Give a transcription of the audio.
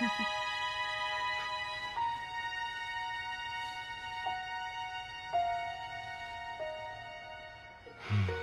嗯。